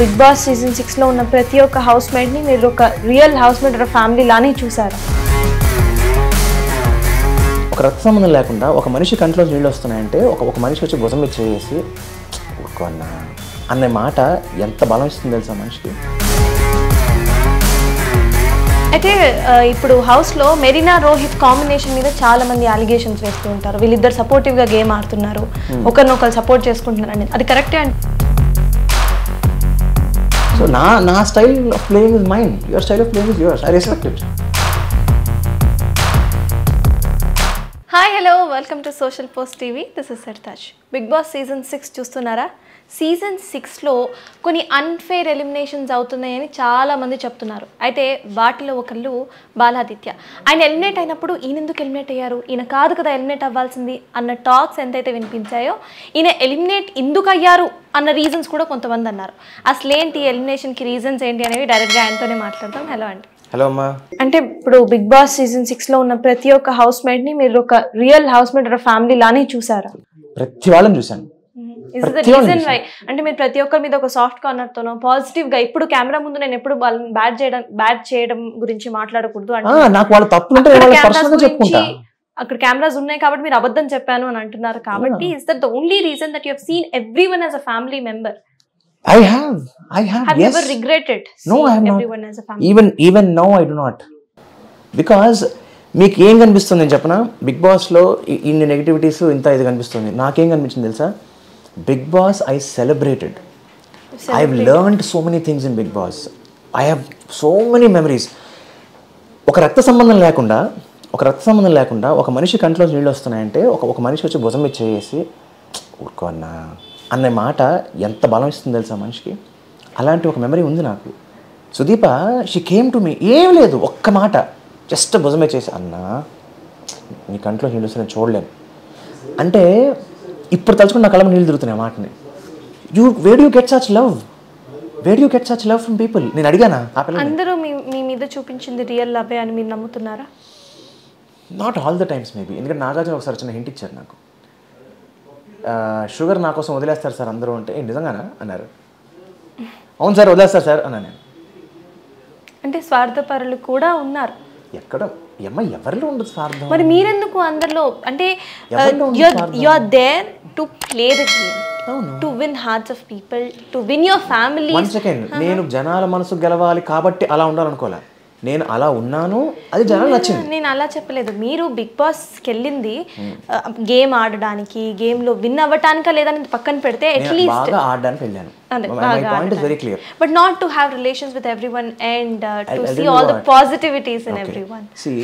Big boss season సిక్స్లో ఉన్న ప్రతి ఒక్క హౌస్ మేట్ని మీరు ఒక రియల్ హౌస్ మేట్ ఫ్యామిలీ లానే చూసారు. ఒక రక్త సంబంధం లేకుండా ఒక మనిషి కంట్లో నీళ్ళు వస్తున్నాయంటే ఒక ఒక మనిషి వచ్చి భుజం మీద చేసి ఊరుకోన్న అనే మాట ఎంత బలం ఇస్తుంది తెలుసా మనిషికి? అయితే ఇప్పుడు హౌస్లో మెరీనా రోహిత్ కాంబినేషన్ మీద చాలా మంది అలిగేషన్స్ వేస్తూ ఉంటారు. వీళ్ళిద్దరు సపోర్టివ్గా గేమ్ ఆడుతున్నారు. ఒకరినొకరు సపోర్ట్ చేసుకుంటున్నారు అనేది. అది కరెక్టే అండి సో నా నా style of playing is mine your style of playing is yours I respect it hi hello welcome to social post TV this is Sartaj Bigg Boss season six చూస్తున్నారా? సీజన్ సిక్స్లో కొన్ని అన్ఫేర్ ఎలిమినేషన్స్ అవుతున్నాయని చాలా మంది చెప్తున్నారు. అయితే వాటిలో ఒకళ్ళు బాలాదిత్య. ఆయన ఎలిమినేట్ అయినప్పుడు ఈయన ఎందుకు ఎలిమినేట్ అయ్యారు? ఈయన కాదు కదా ఎలిమినేట్ అవ్వాల్సింది అన్న టాక్స్ ఎంతైతే వినిపించాయో ఈయన ఎలిమినేట్ ఎందుకు అయ్యారు అన్న రీజన్స్ కూడా కొంతమంది అన్నారు. అసలు ఏంటి ఎలిమినేషన్కి రీజన్స్ ఏంటి అనేవి డైరెక్ట్గా ఆయనతోనే మాట్లాడతాం హలో అండి. హలో అమ్మా. అంటే ఇప్పుడు బిగ్ బాస్ సీజన్ సిక్స్లో ఉన్న ప్రతి ఒక్క హౌస్ మేట్ని మీరు ఒక రియల్ హౌస్ మేట్ ఫ్యామిలీ లానే చూసారా? ప్రతి వాళ్ళని చూశాను. ఇస్ ద రీజన్ వై అంటే మీరు ప్రతి ఒక్కరి మీద ఒక సాఫ్ట్ కార్నర్ తోనో పాజిటివ్గా ఇప్పుడు కెమెరా ముందు నేను ఎప్పుడు వాళ్ళని బ్యాడ్ చేయడం బ్యాడ్ చేయడం గురించి మాట్లాడకూడదు అంటే నాకు వాళ్ళ తప్పులుంటే అక్కడ వాళ్ళ చెప్పుకుంటా. కెమెరాస్ ఉన్నాయి కాబట్టి మీరు అబద్ధం చెప్పాను అని అంటున్నారు కాబట్టి is that the only reason that you have seen every one as a family member I have I have have as ever regretted No, I have not. As a family even even no I do not because మీకు ఏం కనిపిస్తుంది నేను చెప్పనా? Big బాస్లో ఇన్ని negativities ఇంత ఇది కనిపిస్తుంది. నాకేం కనిపించింది తెలుసా? Bigg Boss I celebrated I have learned so many things in Bigg Boss I have so many memories ఒక రక్త సంబంధం లేకుండా ఒక రక్త సంబంధం లేకుండా ఒక మనిషి కంట్లో నీళ్ళు వస్తున్నాయంటే ఒక ఒక మనిషి వచ్చి భుజం మీద చేసి ఊరుకో అన్నా అనే మాట ఎంత బలం ఇస్తుంది తెలుసా మనిషికి? అలాంటి ఒక మెమరీ ఉంది నాకు. Sudeepa she came to me ఏం లేదు ఒక్క మాట. జస్ట్ భుజం మీద చేసి అన్నా నీ కంట్లో నీళ్ళు వస్తే నేను చూడలేను. అంటే ఇప్పుడు తలుచుకుని నా కళ్ళ నీళ్ళు తిరుగుతున్నాయి ఆ మాటని. You why'd you get such love why'd you get such love from people నేను అడిగానా ఆ అందరూ మీ మీ మీద చూపించింది రియల్ లవే అని మీరు నమ్ముతున్నారా? Not all the times maybe ఎందుకంటే నాగార్జున ఒకసారి చిన్న హింట్ ఇచ్చారు నాకు. షుగర్ నా కోసం వదిలేస్తారు సార్ అందరూ అంటే "ఏ, నిజంగానా? అన్నారు. అవును సార్ వదిలేస్తారు సార్ అన్నా నేను. అంటే స్వార్థపరులు కూడా ఉన్నారు. ఎక్కడ ఎమ్మ ఎవరిలో ఉండదు స్వార్థం? మరి మీరెందుకు అందరిలో? అంటే? You are there to play the game to win hearts of people to win your family one second నేను జనాల మనసు గెలవాలి కాబట్టి అలా ఉండాలనుకోలే. నేను అలా ఉన్నాను అది జనాలు నచ్చింది. నేను అలా చెప్పలేదు. మీరు బిగ్ బాస్కి వెళ్ళింది గేమ్ ఆడడానికి game లో విన్ అవ్వటానికా లేదని పక్కన పెడితే అట్లీస్ట్ బాగా ఆడడానికి వెళ్ళాను. Is but not to have relations with every one and to see all the. Positivities in every one see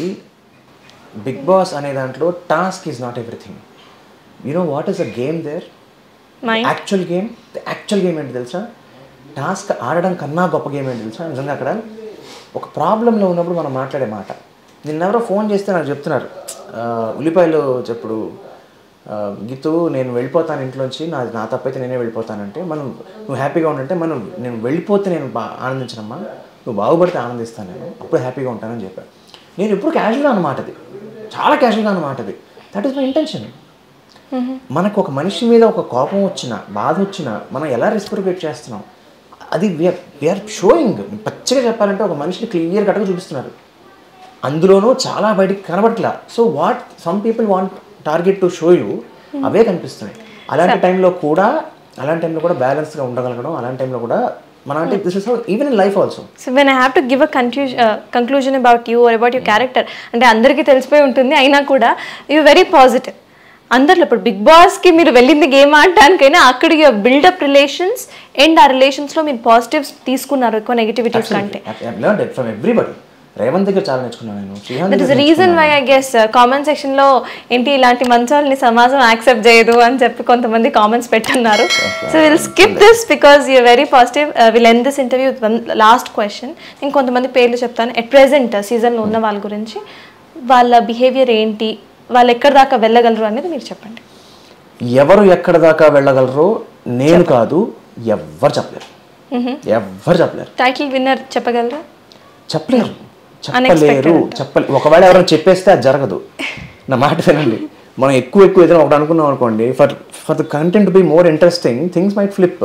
Bigg Boss అనే దాంట్లో task is not everything you know what is a game there actual game actual game ఏంటి తెలుసా? Task ఆడడం కన్నా గొప్ప game ఏంటి తెలుసా? నిజంగా అక్కడ ఒక ప్రాబ్లంలో ఉన్నప్పుడు మనం మాట్లాడే మాట. నిన్నెవరో ఫోన్ చేస్తే నాకు చెప్తున్నారు. "ఆ, ఉల్లిపాయలు చెప్పుడు గీతు నేను వెళ్ళిపోతాను ఇంట్లోంచి నా నా తప్పైతే నేనే వెళ్ళిపోతానంటే మనం నువ్వు హ్యాపీగా ఉండంటే మనం నేను వెళ్ళిపోతే నేను బా ఆనందించనమ్మా. నువ్వు బాగుపడితే ఆనందిస్తాను నేను. అప్పుడు హ్యాపీగా ఉంటానని చెప్పాను నేను ఇప్పుడు క్యాజువల్గా అన్నమాట అది చాలా క్యాజువల్గా అన్నమాట అది దట్ ఈస్ మై ఇంటెన్షన్ మనకు ఒక మనిషి మీద ఒక కోపం వచ్చినా బాధ వచ్చినా మనం ఎలా రెస్పిరేట్ చేస్తున్నాం? అది వీఆర్ షోయింగ్ పచ్చిగా చెప్పాలంటే ఒక మనిషిని క్లియర్ కట్గా చూపిస్తున్నారు. అందులోనూ చాలా బయటికి కనబడట్లా. So what some people want target to show you అవే కనిపిస్తున్నాయి. అలాంటి టైంలో కూడా అలాంటి టైంలో కూడా బ్యాలెన్స్గా ఉండగలగడం అలాంటి టైంలో కూడా మన అంటే this is even in life also so when I have to give a conclusion conclusion about you are about your character అంటే అందరికీ తెలిసిపోయి ఉంటుంది అయినా కూడా యూ వెరీ పాజిటివ్ అందరిలో ఇప్పుడు బిగ్ బాస్కి మీరు వెళ్ళింది గేమ్ ఆడటానికైనా అక్కడ బిల్డప్ రిలేషన్స్ అండ్ ఆ రిలేషన్స్లో మీరు పాజిటివ్స్ తీసుకున్నారు ఎక్కువ నెగిటివిటీస్ కంటే. ఫ్రమ్ ఎవ్రీబడి రేవంత్ దగ్గర చాలా నేర్చుకున్నాను నేను. Reason why I guess comment సెక్షన్లో ఏంటి ఇలాంటి మంచి వాళ్ళని సమాజం యాక్సెప్ట్ చేయదు అని చెప్పి కొంతమంది కామెంట్స్ పెట్టున్నారు. So will skip this because you very positive will end this interview last question నేను కొంతమంది పేర్లు చెప్తాను. ఎట్ ప్రెసెంట్ సీజన్లో ఉన్న వాళ్ళ గురించి వాళ్ళ బిహేవియర్ ఏంటి? వాళ్ళు ఎక్కడి దాకా వెళ్ళగలరు అనేది మీరు చెప్పండి. ఎవరు ఎక్కడ దాకా వెళ్ళగలరో నేను కాదు ఎవ్వరు చెప్పలేరు. ఎవ్వరు చెప్పలేరు. టైటిల్ విన్నర్ చెప్పగలరా? చెప్పలేరు. చెప్పలేరు చెప్పలే ఒకవేళ ఎవరైనా చెప్పేస్తే అది జరగదు. నా మాట వినండి. మనం ఎక్కువ ఎక్కువ ఏదైనా ఒకటి అనుకున్నాం అనుకోండి for for the content be more interesting things might flip.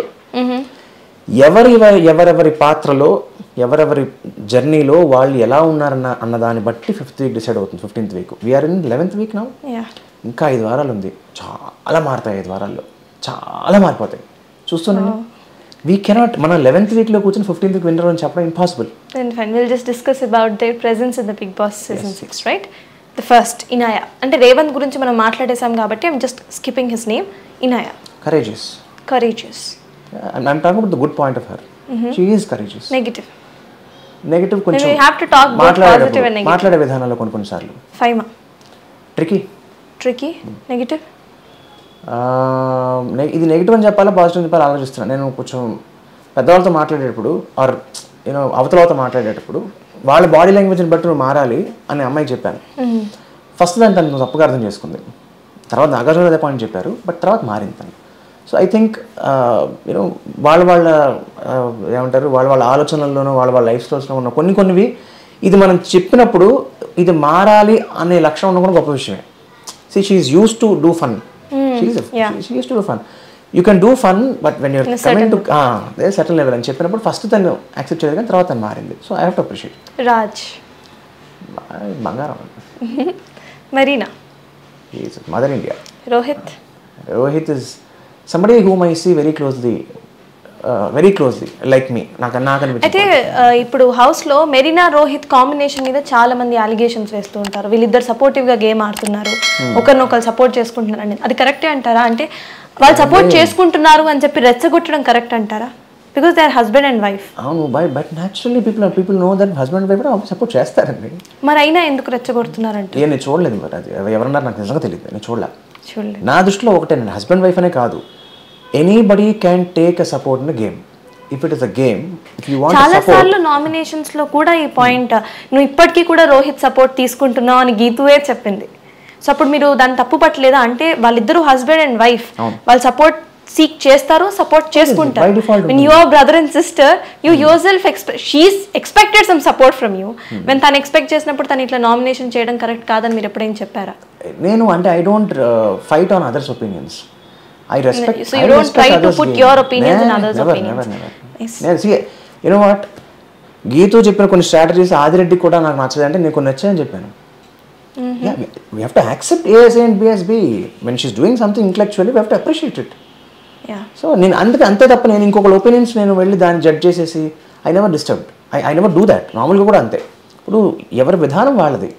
ఎవరి ఎవరెవరి పాత్రలో ఎవరెవరి జర్నీలో వాళ్ళు ఎలా ఉన్నారన్న అన్న దాన్ని బట్టి ఫిఫ్త్ వీక్ డిసైడ్ అవుతుంది fifteenth week. We're in eleventh week నా యా ఇంకా ఐదు వారాలు ఉంది. చాలా మారుతాయి ఐదు వారాల్లో. చాలా మారిపోతాయి. చూస్తున్నాను. వీ కెనాట్ మనం లెవెన్త్ వీక్లో కూర్చొని ఫిఫ్టీన్త్ వీక్ విన్నర్ అని చెప్పడం impossible Then fine, we'll just discuss about their presence in the Big Boss season six, right? The first, Inaya. అంటే రేవంత్ గురించి మనం మాట్లాడేసాం కాబట్టి I'm just skipping his name Inaya courageous courageous I'm talking about the good point of her she is courageous negative negative కొంచెం మాట్లాడే. మాట్లాడే విధానాల్లో కొన్ని కొన్నిసార్లు ఫైమా ట్రికీ ట్రికీ నెగిటివ్ ఇది నెగిటివ్ అని చెప్పాలా పాజిటివ్ అని చెప్పాలి ఆలోచిస్తున్నాను నేను కొంచెం పెద్దవాళ్ళతో మాట్లాడేటప్పుడు ఆర్ యూనో అవతలతో మాట్లాడేటప్పుడు వాళ్ళ బాడీ లాంగ్వేజ్ని బట్టి నువ్వు మారాలి అని అమ్మాయికి చెప్పాను. ఫస్ట్ దాన్ని తను తప్పుగా అర్థం చేసుకుంది. తర్వాత నాగార్జున అదే పాయింట్ చెప్పారు బట్ తర్వాత మారింది తను సో ఐ థింక్ యూనో వాళ్ళ వాళ్ళ ఆ, ఏమంటారు వాళ్ళ వాళ్ళ ఆలోచనల్లోనూ వాళ్ళ వాళ్ళ లైఫ్ స్టైల్స్లో ఉన్న కొన్ని కొన్నివి ఇది మనం చెప్పినప్పుడు ఇది మారాలి అనే లక్షణం ఉన్న కూడా గొప్ప విషయమే. See she's used to do fun. She's to do fun you can do fun but when you're coming to certain level అని చెప్పినప్పుడు ఫస్ట్ తను యాక్సెప్ట్ చేయలేదు కానీ తర్వాత తను మారింది. So I have to appreciate Raj. బంగారం. Marina? Mother India Rohit. Rohit is somebody whom I see very closely very closely like me నాకు నాకు అయితే ఆ, ఇప్పుడు హౌస్లో మెరీనా రోహిత్ కాంబినేషన్ మీద చాలా మంది అలిగేషన్స్ వేస్తూ ఉంటారు. వీళ్ళిద్దరు సపోర్టివ్గా గేమ్ ఆడుతున్నారు. ఒకరినొకరు సపోర్ట్ చేసుకుంటున్నారు అని అది కరెక్టే అంటారా? అంటే వాళ్ళు సపోర్ట్ చేసుకుంటున్నారు అని చెప్పి రెచ్చగొట్టడం కరెక్ట్ అంటారా? Because they are husband and wife అవును by but naturally people people know that husband wife కూడా సపోర్ట్ చేస్తారండి. మరి అయినా ఎందుకు రెచ్చగొడుతున్నారంటే? నేను చూడలేదు మరి అది. ఎవరన్నారు నాకు నిజంగా తెలియదు. నేను చూడలే. చూడలేదు. నా దృష్టిలో ఒకటే నేను హస్బెండ్ వైఫ్ అనే కాదు. Anybody can take a support in game if it is a game చాలా సార్లు నామినేషన్స్లో కూడా ఈ పాయింట్ నువ్వు ఇప్పటికీ కూడా రోహిత్ సపోర్ట్ తీసుకుంటున్నావు అని గీతువే చెప్పింది. సో అప్పుడు మీరు దాన్ని తప్పు పట్టలేదా? అంటే వాళ్ళిద్దరూ హస్బెండ్ అండ్ వైఫ్ వాళ్ళు సపోర్ట్ సీక్ చేస్తారు సపోర్ట్ చేసుకుంటారు. When your brother and sister you yourself she's expected some support from you when తను ఎక్స్పెక్ట్ చేసినప్పుడు తను ఇట్లా నామినేషన్ చేయడం కరెక్ట్ కాదని మీరు ఎప్పుడైం చెప్పారా? నేను అంటే I don't fight on others opinions I respect So you don't try to put your opinions in others' opinions. Nice. నేను see you know what Geethu చెప్పిన కొన్ని స్ట్రాటజీస్ ఆదిరెడ్డి కూడా నాకు నచ్చలేదు అంటే నీకు కొన్ని నచ్చాయని చెప్పాను. We have to accept A's and B's B when she's doing something intellectually we have to appreciate it yeah so నేను అందుకే అంతే తప్ప నేను ఇంకొకరి ఒపీనియన్స్ నేను వెళ్ళి దాన్ని జడ్జ్ చేసేసి I never disturb I I never do that మామూలుగా కూడా అంతే. ఇప్పుడు ఎవరి విధానం వాళ్ళది.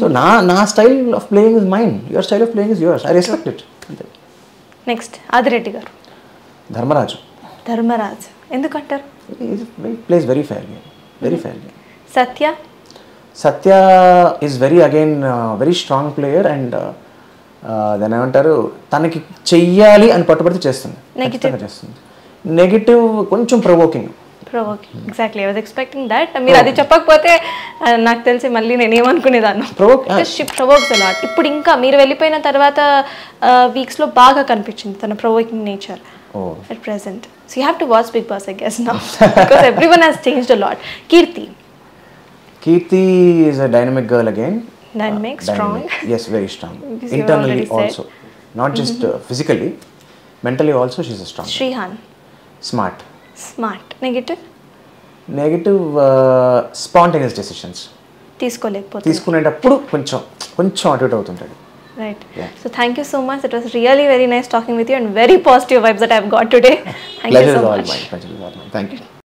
సో నా నా style of playing is mine your style of playing is yours I respect it అంతే. నెక్స్ట్ ఆదిరెడ్డి గారు. ధర్మరాజు. ధర్మరాజ్. ఎందుకంటారు plays very fair game very fair game Satya? Satya is very again very strong player and దాని ఏమంటారు? తనకి చెయ్యాలి అని పట్టుబడితే చేస్తుంది. చేస్తుంది. నెగిటివ్ కొంచెం provoking provoking exactly I was expecting that మీరు అది చెప్పకపోతే నాకు తెలిసి మళ్ళీ నేను ఏమనుకునేదాన్ని. ప్రొవోక్స్ అలాట్ ఇప్పుడు ఇంకా మీరు వెళ్ళిపోయిన తర్వాత వీక్స్లో బాగా కనిపించింది తన provoking nature at present so you have to watch Bigg Boss I guess నా because every one has changed a lot Keerthi Keerthi is a dynamic girl again Dynamic, strong. already said. Also not just physically mentally also she's strong Shrihan smart smart negative negative spontaneous decisions తీసుకోలేకపోతే తీసుకునేటప్పుడు కొంచెం కొంచెం అటు ఇటు అవుతుంటాడు. Yeah. So thank you so much. It was really very nice talking with you and very positive vibes that I've got today. Thank Pleasure you is so all